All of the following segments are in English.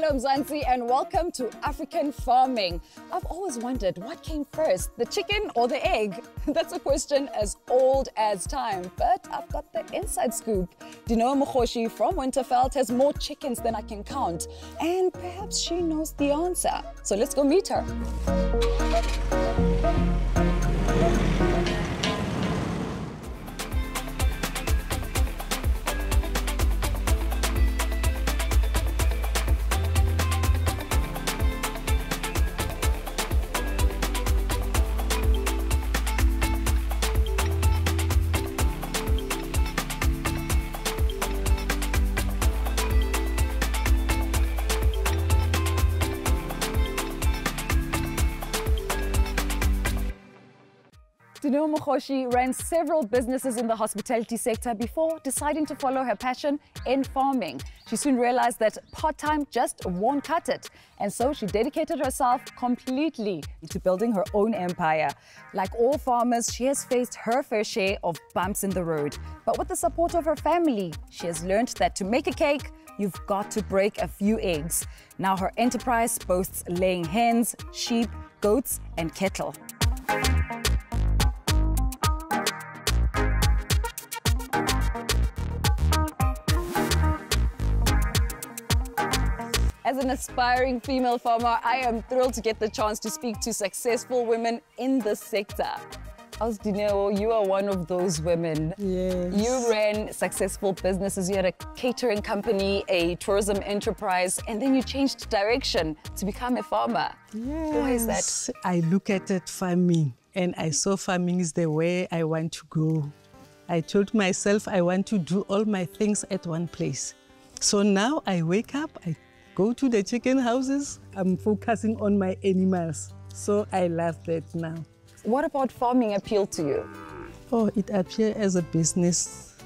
Hello, Mzansi, and welcome to African Farming. I've always wondered what came first, the chicken or the egg? That's a question as old as time, but I've got the inside scoop. Dineo Mokgoshi from Winterveld has more chickens than I can count, and perhaps she knows the answer. So let's go meet her. Dineo Mokgoshi ran several businesses in the hospitality sector before deciding to follow her passion in farming. She soon realized that part-time just won't cut it. And so she dedicated herself completely to building her own empire. Like all farmers, she has faced her fair share of bumps in the road. But with the support of her family, she has learned that to make a cake, you've got to break a few eggs. Now her enterprise boasts laying hens, sheep, goats, and cattle. An aspiring female farmer, I am thrilled to get the chance to speak to successful women in the sector. As Dineo, you are one of those women. Yes. You ran successful businesses. You had a catering company, a tourism enterprise, and then you changed direction to become a farmer. Yes. Why is that? I look at it farming and I saw farming is the way I want to go. I told myself I want to do all my things at one place. So now I wake up, I go to the chicken houses, I'm focusing on my animals. So I love that now. What about farming appealed to you? Oh, it appears as a business.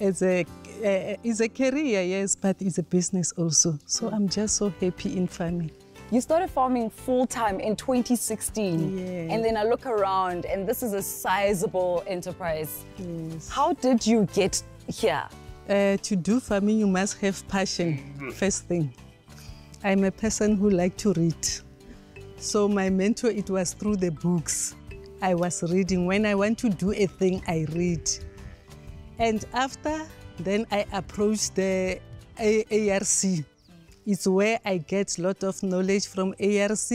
As a, uh, it's a career, yes, but it's a business also. So I'm just so happy in farming. You started farming full time in 2016. Yeah. And then I look around, and this is a sizable enterprise. Yes. How did you get here? Uh, to do farming, you must have passion, first thing. I'm a person who like to read. So my mentor, it was through the books. I was reading. When I want to do a thing, I read. And after, then I approached the ARC. It's where I get a lot of knowledge from ARC.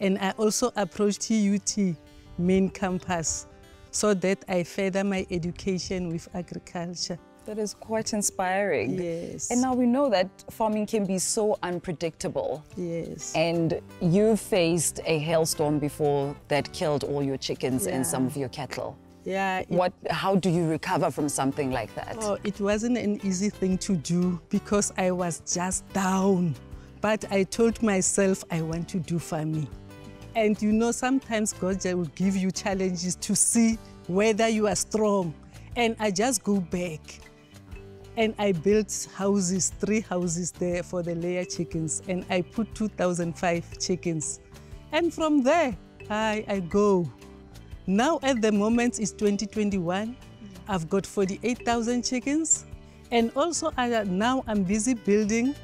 And I also approached TUT, main campus, so that I further my education with agriculture. That is quite inspiring. Yes. And now we know that farming can be so unpredictable. Yes. And you faced a hailstorm before that killed all your chickens Yeah. and some of your cattle. Yeah. it- What, how do you recover from something like that? Oh, it wasn't an easy thing to do because I was just down. But I told myself I want to do farming. And you know, sometimes God will give you challenges to see whether you are strong. And I just go back. And I built houses, three houses there for the layer chickens. And I put 2005 chickens. And from there, I, I go. Now at the moment it's 2021. I've got 48,000 chickens. And also I, now I'm busy building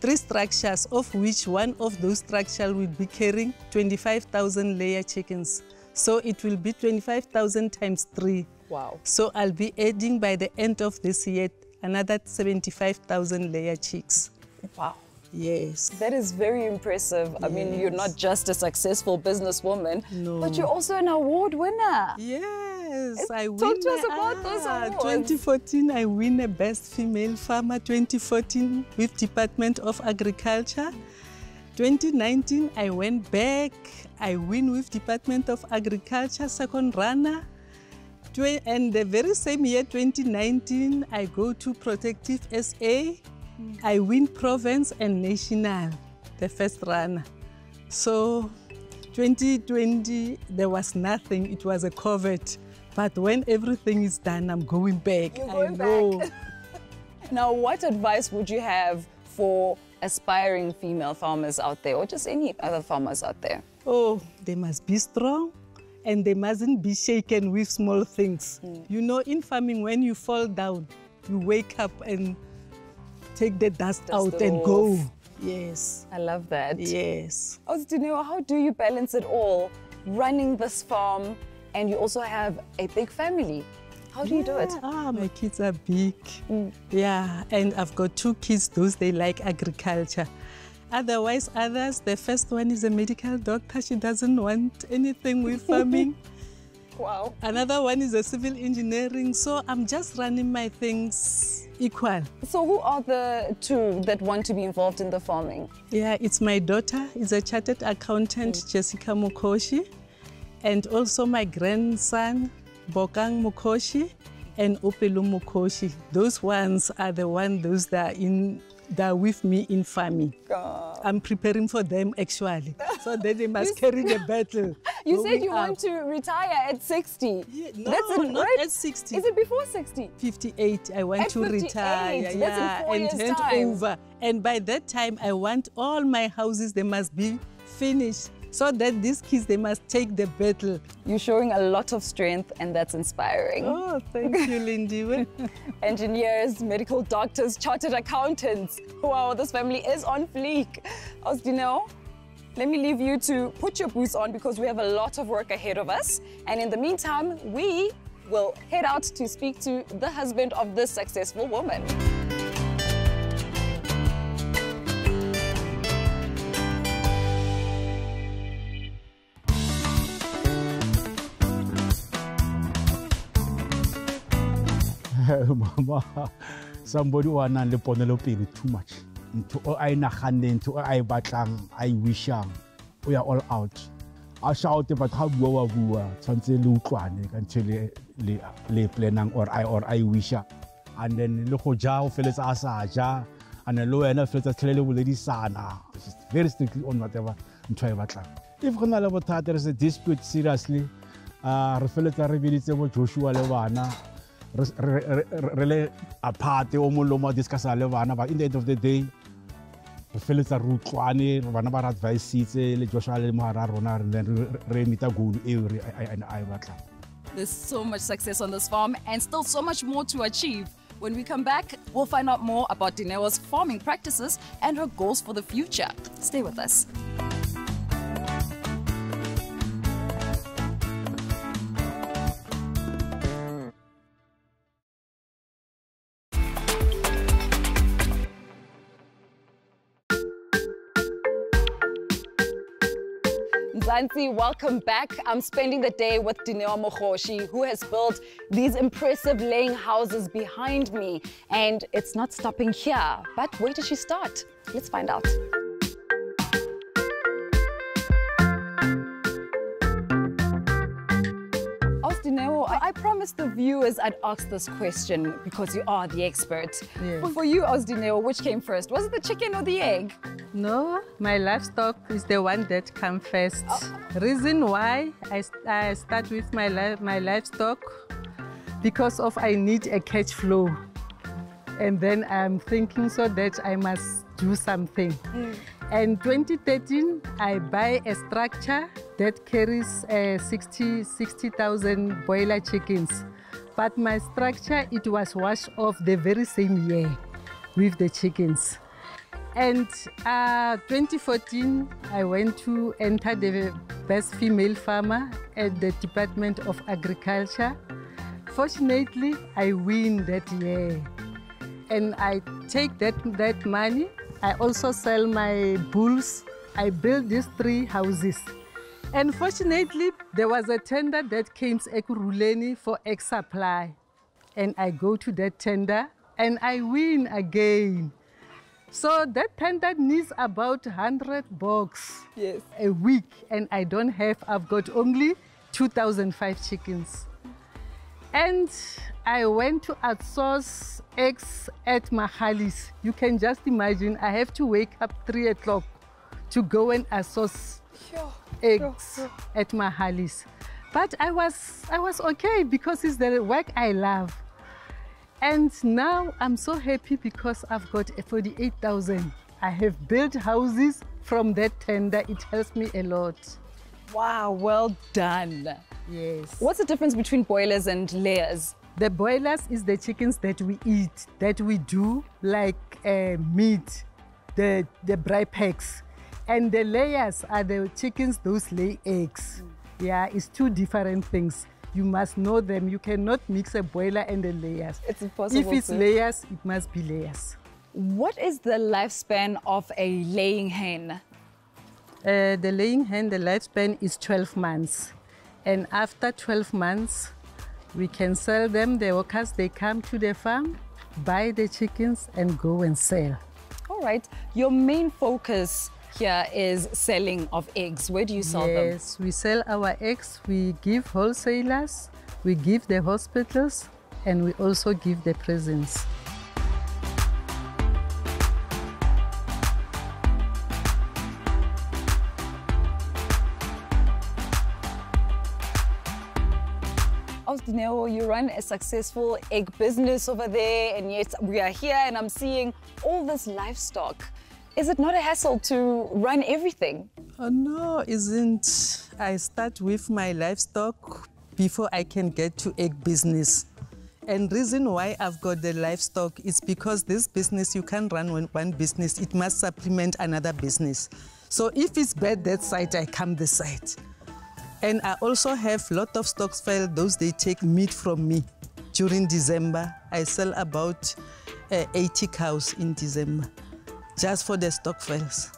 three structures, of which one of those structures will be carrying 25,000 layer chickens. So it will be 25,000 times three. Wow. So I'll be adding by the end of this year another 75,000 layer chicks. Wow. Yes. That is very impressive. I mean, you're not just a successful businesswoman, No. but you're also an award winner. Yes, I win. Talk to us about those ah, awards. 2014, I win a Best Female Farmer 2014 with Department of Agriculture. 2019, I went back. I win with Department of Agriculture, second runner. And the very same year, 2019, I go to Protective SA. Mm. I win province and national, the first runner. So 2020, there was nothing. It was a COVID. But when everything is done, I'm going back. You're I going know. back. Now, what advice would you have for aspiring female farmers out there, or just any other farmers out there? Oh, they must be strong and they mustn't be shaken with small things. You know, in farming, when you fall down, you wake up and take the dust, Dust out it and go. Yes. I love that. Yes. Osdineo, how do you balance it all? Running this farm, and you also have a big family. How do you do it? Ah, my kids are big. Yeah, and I've got two kids, those they like agriculture. Otherwise, others, the first one is a medical doctor. She doesn't want anything with farming. Wow. Another one is a civil engineering. So I'm just running my things equal. So, who are the two that want to be involved in the farming? Yeah, it's my daughter, is a chartered accountant, mm. Jessica Mokgoshi, and also my grandson, Bokang Mokgoshi, and Opelu Mokgoshi. Those ones are the ones those that are in that are with me in farming. I'm preparing for them actually, so that they must carry the battle. You said you want to retire at 60. Yeah, no, That's it, not right? at 60. Is it before 60? 58 i want At to 58, retire that's yeah and hand time. over and by that time i want all my houses they must be finished so that these kids they must take the battle You're showing a lot of strength, and that's inspiring. oh thank you lindy Engineers, medical doctors, chartered accountants. Wow, this family is on fleek. Osdino, let me leave you to put your boots on because we have a lot of work ahead of us. And in the meantime, we will head out to speak to the husband of this successful woman. somebody o a nang le ponelopele too much. Ntho o a e naganeng ntho o a e batlang a e wishang o ya all out. A shoute but ga bua wa bua tshwanetse le utlwane ka ntho le planang or i wisha. And then le go ja o feletsa a sa ja. And then le wena o feletsa tlhele le boledisana very strictly on whatever ntho a e batlang. If go na le bothata re se dispute seriously uh, re feletsa re biditse bo joshua le bana re- le o mong le o mongwe discussa le bana but in the end of the day re feletsa re utlwane bana ba re advisitse le joshua le mogara a rona then re- eo a e batlang There's so much success on this farm and still so much more to achieve. When we come back, we'll find out more about Dineo's farming practices and her goals for the future. Stay with us. Mzansi, welcome back. I'm spending the day with Dineo Mokgoshi, who has built these impressive laying houses behind me. And it's not stopping here. But where did she start? Let's find out. I I promised the viewers I'd ask this question because you are the expert. Yes. For you, Osdineo, which came first? Was it the chicken or the egg? no my livestock is the one that came first oh. reason why i, I start with my, li- my livestock because of i need a cash flow and then i'm thinking so that i must do something mm. And 2013 i buy a structure that carries uh, 60 60000 boiler chickens but my structure it was washed off the very same year with the chickens and uh, 2014, I went to enter the best female farmer at the Department of Agriculture. Fortunately, I win that year. And I take that, that money. I also sell my bulls. I build these three houses. And fortunately, there was a tender that came to Ekurhuleni for egg supply. And I go to that tender and I win again. So that tender needs about 100 bucks Yes. a week, and I don't have, I've got only 2005 chickens. And I went to outsource eggs at Mahalis. You can just imagine, I have to wake up 3 o'clock to go and outsource eggs at Mahalis. But I was, I was okay because it's the work I love. And now I'm so happy because I've got 48,000. I have built houses from that tender. It helps me a lot. Wow, well done. Yes. What's the difference between boilers and layers? The boilers is the chickens that we eat, that we do like uh, meat, the, the dry packs. And the layers are the chickens, those lay eggs. Yeah, it's two different things. You must know them. You cannot mix a boiler and the layers. It's impossible If it's to. layers, it must be layers. What is the lifespan of a laying hen? Uh, the laying hen, the lifespan is 12 months. And after 12 months, we can sell them. The workers, they come to the farm, buy the chickens and go and sell. All right. Your main focus here is selling of eggs. Where do you sell them? yes, we sell our eggs. We give wholesalers, we give the hospitals, and we also give the prisons. You run a successful egg business over there, and yet we are here and I'm seeing all this livestock. Is it not a hassle to run everything? Oh, no, isn't. I start with my livestock before I can get to egg business. And reason why I've got the livestock is because this business, you can't run one business. It must supplement another business. So if it's bad that side, I come this side. And I also have lot of stokvels. Those they take meat from me. During December, I sell about uh, 80 cows in December, just for the stokvels.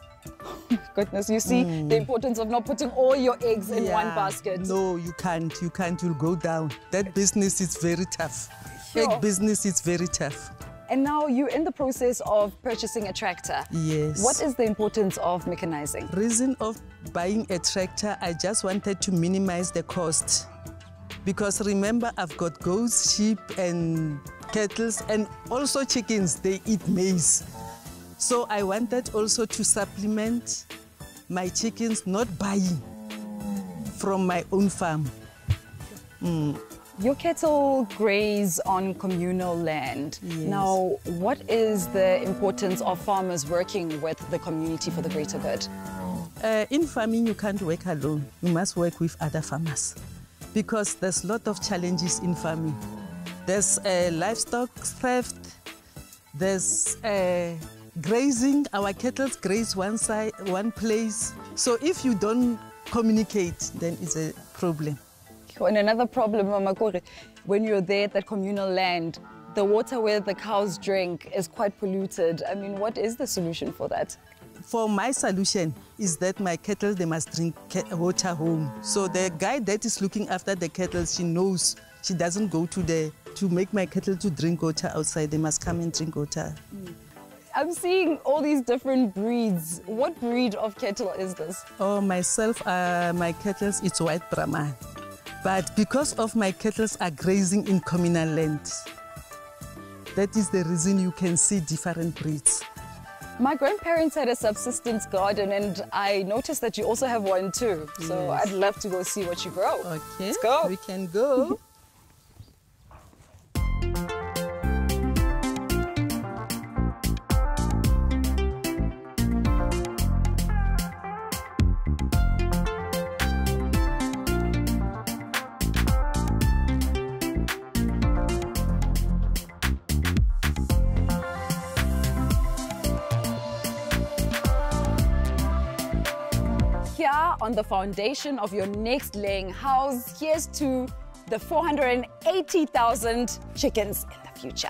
Goodness, you see the importance of not putting all your eggs in one basket. No, you can't. You can't. You'll go down. That business is very tough. Sure. Egg business is very tough. And now you're in the process of purchasing a tractor. Yes. What is the importance of mechanizing? reason of buying a tractor? I just wanted to minimize the cost. Because remember, I've got goats, sheep, and cattle, and also chickens. They eat maize. So I wanted also to supplement my chickens, not buying from my own farm. Hmm. Your cattle graze on communal land. Now, what is the importance of farmers working with the community for the greater good? Uh, in farming, you can't work alone. You must work with other farmers because there's a lot of challenges in farming. There's uh, livestock theft. There's uh, grazing. Our cattle graze one side, one place. So if you don't communicate, then it's a problem. And another problem, Mama Kore, when you're there at that communal land, the water where the cows drink is quite polluted. I mean, what is the solution for that? For my solution is that my cattle they must drink water home. So the guy that is looking after the cattle, she knows she doesn't go to the to make my cattle to drink water outside. They must come and drink water. I'm seeing all these different breeds. What breed of cattle is this? Oh, myself, uh, my cattle, it's white Brahman. But because of my cattle are grazing in communal land, that is the reason you can see different breeds. My grandparents had a subsistence garden, and I noticed that you also have one too. So Yes. I'd love to go see what you grow. Okay, Let's go. We can go. Here on the foundation of your next laying house, here's to the 480,000 chickens in the future.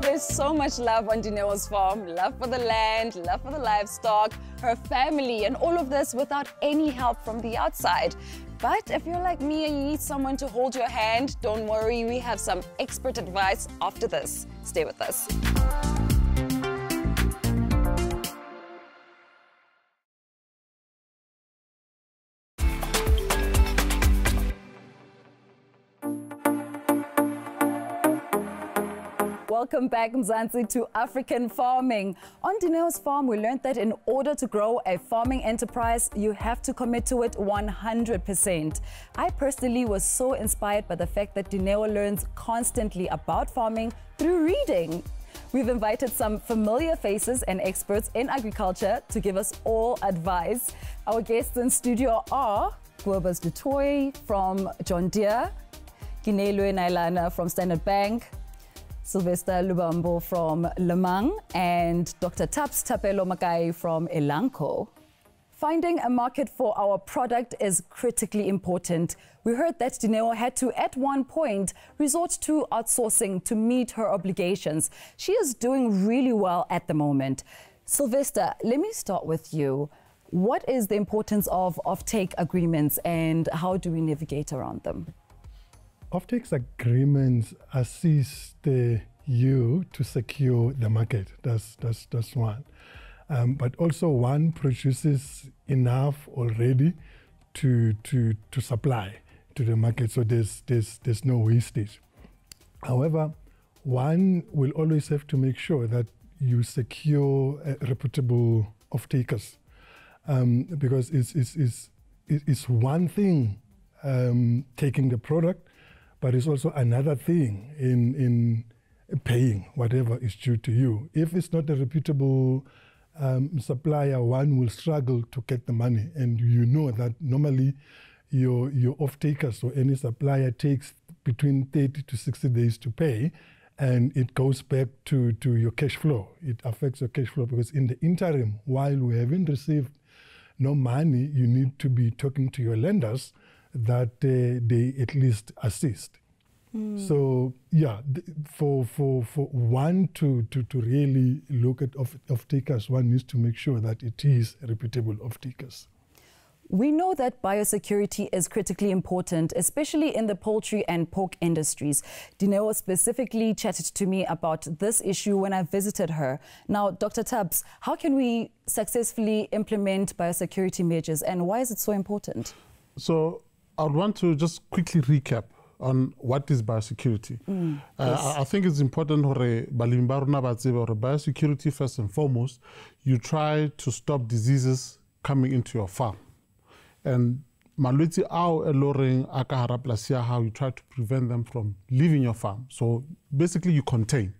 There's so much love on Dineo's farm love for the land, love for the livestock, her family, and all of this without any help from the outside. But if you're like me and you need someone to hold your hand, don't worry, we have some expert advice after this. Stay with us. Welcome back, Mzansi, to African farming. On Dineo's farm, we learned that in order to grow a farming enterprise, you have to commit to it 100%. I personally was so inspired by the fact that Dineo learns constantly about farming through reading. We've invited some familiar faces and experts in agriculture to give us all advice. Our guests in studio are Kobus du Toit from John Deere, Kinelwe Nailana from Standard Bank, Sylvester Lubambo from Lemang, and Dr. Taps Tapelo Makai from Elanco. Finding a market for our product is critically important. We heard that Dineo had to, at one point, resort to outsourcing to meet her obligations. She is doing really well at the moment. Sylvester, let me start with you. What is the importance of offtake agreements and how do we navigate around them? Offtake agreements assist uh, you to secure the market. That's, that's, that's one. Um, but also one produces enough already to, to, to supply to the market, so there's, there's, there's no wastage. However, one will always have to make sure that you secure uh, reputable off-takers um, because it's, it's, it's, it's one thing um, taking the product, but it's also another thing in, in paying whatever is due to you. If it's not a reputable um, supplier, one will struggle to get the money. And you know that normally your, your off-takers or any supplier takes between 30 to 60 days to pay and it goes back to, to your cash flow. It affects your cash flow because in the interim, while we haven't received no money, you need to be talking to your lenders that uh, they at least assist. Mm. So yeah, for for for one to to, to really look at off, off takers, one needs to make sure that it is reputable off takers. We know that biosecurity is critically important, especially in the poultry and pork industries. Dineo specifically chatted to me about this issue when I visited her. Now, Dr. Taps, how can we successfully implement biosecurity measures and why is it so important? So, I would want to just quickly recap on what is biosecurity. Mm, uh, yes. I, I, think it's important for biosecurity first and foremost, you try to stop diseases coming into your farm and malwetse ao e loreng a ka hara polasi ya you try to prevent them from leaving your farm so basically you contain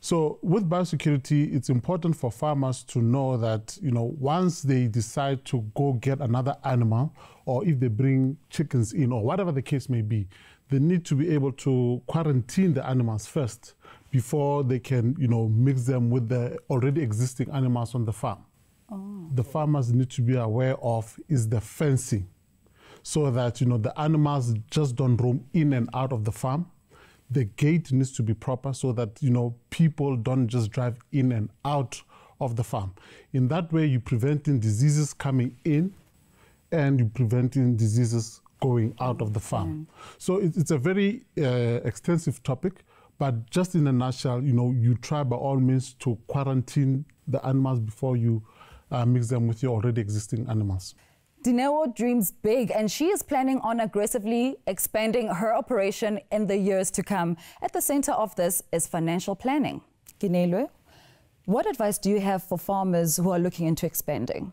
so with biosecurity it's important for farmers to know that you know once they decide to go get another animal or if they bring chickens in or whatever the case may be they need to be able to quarantine the animals first before they can you know mix them with the already existing animals on the farm. Oh. The farmers need to be aware of is the fencing so that you know the animals just don't roam in and out of the farm the gate needs to be proper so that you know people don't just drive in and out of the farm in that way you're preventing diseases coming in and you're preventing diseases going out of the farm mm. so it, it's a very uh, extensive topic but just in a nutshell you know you try by all means to quarantine the animals before you uh, mix them with your already existing animals. Dineo dreams big and she is planning on aggressively expanding her operation in the years to come. At the center of this is financial planning. Kinelwe, what advice do you have for farmers who are looking into expanding?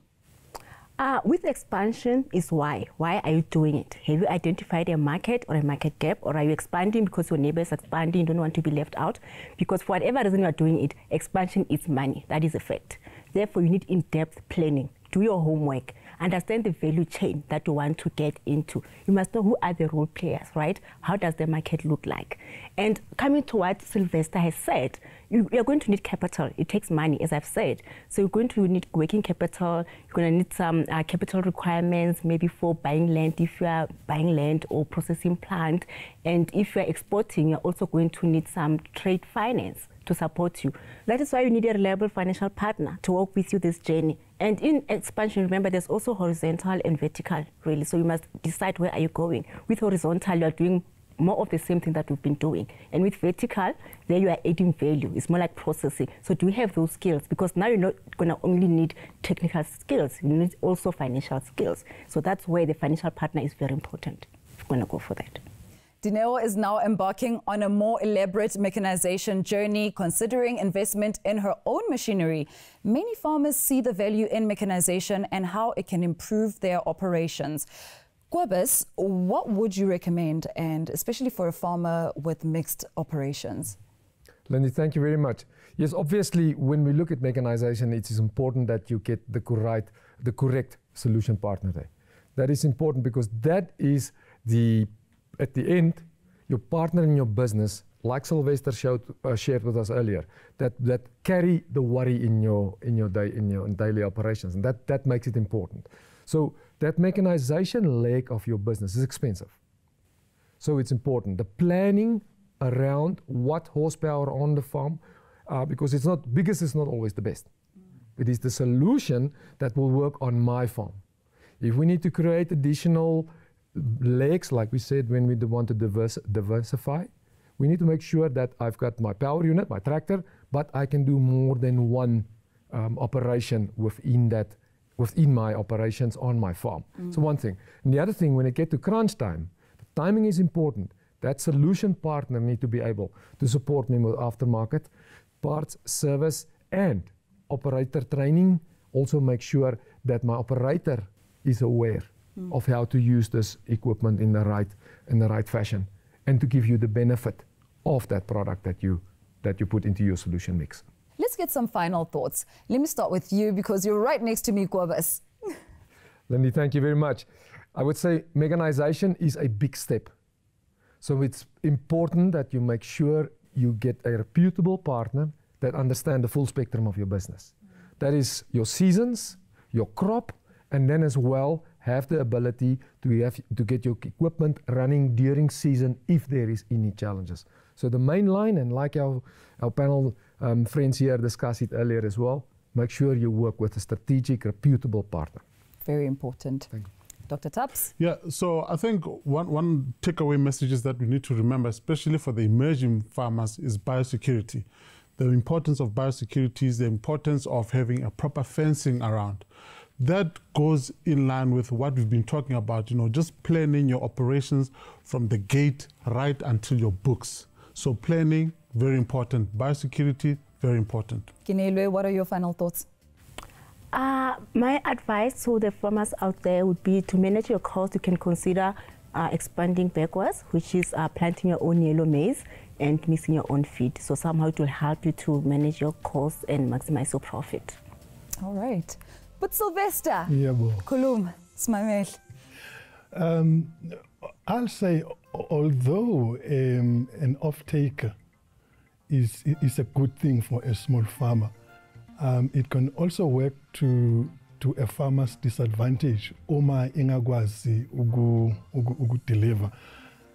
Uh, with expansion is why. Why are you doing it? Have you identified a market or a market gap or are you expanding because your neighbor is expanding, you don't want to be left out? Because for whatever reason you are doing it, expansion is money. That is a fact. Therefore, you need in-depth planning. Do your homework. Understand the value chain that you want to get into. You must know who are the role players, right? How does the market look like? And coming to what Sylvester has said, you, are going to need capital. It takes money, as I've said. So you're going to need working capital. You're going to need some uh, capital requirements, maybe for buying land if you are buying land or processing plant. And if you're exporting, you're also going to need some trade finance to support you. That is why you need a reliable financial partner to walk with you this journey. And in expansion, remember, there's also horizontal and vertical, really. So you must decide where are you going. With horizontal, you are doing more of the same thing that we've been doing. And with vertical, there you are adding value. It's more like processing. So do you have those skills? Because now you're not going to only need technical skills, you need also financial skills. So that's where the financial partner is very important. You're going to go for that. Dineo is now embarking on a more elaborate mechanization journey, considering investment in her own machinery. Many farmers see the value in mechanization and how it can improve their operations. Kobus, what would you recommend, and especially for a farmer with mixed operations? Lindy, thank you very much. Yes, obviously, when we look at mechanization, it is important that you get the correct, the correct solution partner there. That is important because that is the, at the end, your partner in your business, like Sylvester showed, uh, shared with us earlier, that, that carry the worry in your, in your, day, in your daily operations. And that, that makes it important. So that mechanization leg of your business is expensive. So it's important. The planning around what horsepower on the farm, uh, because it's not biggest is not always the best. It is the solution that will work on my farm. If we need to create additional legs, like we said when we want to diverse, diversify, we need to make sure that I've got my power unit, my tractor, but I can do more than one um, operation within that, within my operations on my farm. Mm. So one thing. And the other thing, when it get to crunch time, the timing is important. That solution partner need to be able to support me with aftermarket, parts, service, and operator training. Also make sure that my operator is aware mm. of how to use this equipment in the right in the right fashion and to give you the benefit of that product that you that you put into your solution mix. Let's get some final thoughts. Let me start with you because you're right next to me, Kobus. Lindy, thank you very much. I would say mechanization is a big step. So it's important that you make sure you get a reputable partner that understands the full spectrum of your business. That is your seasons, your crop, and then as well have the ability to have to get your equipment running during season if there is any challenges. So the main line, and like our, our panel um, friends here discussed it earlier as well, make sure you work with a strategic, reputable partner. Very important. Thank you. Dr. Taps? Yeah, so I think one, one takeaway message is that we need to remember, especially for the emerging farmers, is biosecurity. The importance of biosecurity is the importance of having a proper fencing around that goes in line with what we've been talking about, you know, just planning your operations from the gate right until your books. So planning, very important. Biosecurity, very important. Kinelwe, what are your final thoughts? Uh, my advice to the farmers out there would be to manage your cost. You can consider uh, expanding backwards, which is uh, planting your own yellow maize and mixing your own feed. So somehow it will help you to manage your costs and maximize your profit. All right. But Sylvester, yeah, Kulum, Smamel. Um, I'll say, although um, an off-taker is, is a good thing for a small farmer, um, it can also work to to a farmer's disadvantage uma ingakwazi deliver.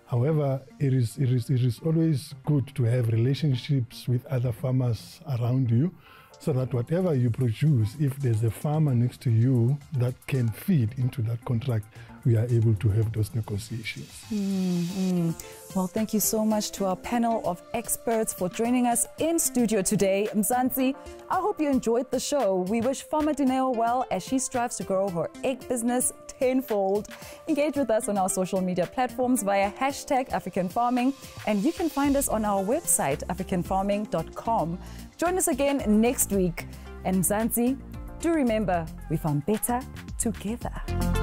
However, it is, it, is, it is always good to have relationships with other farmers around you so that whatever you produce, if there's a farmer next to you that can feed into that contract, we are able to have those negotiations. Mm -hmm. Well, thank you so much to our panel of experts for joining us in studio today. Mzansi, I hope you enjoyed the show. We wish Farmer Dineo well as she strives to grow her egg business tenfold. Engage with us on our social media platforms via hashtag African Farming, and you can find us on our website, africanfarming.com. Join us again next week. And Mzansi, do remember, we found better together.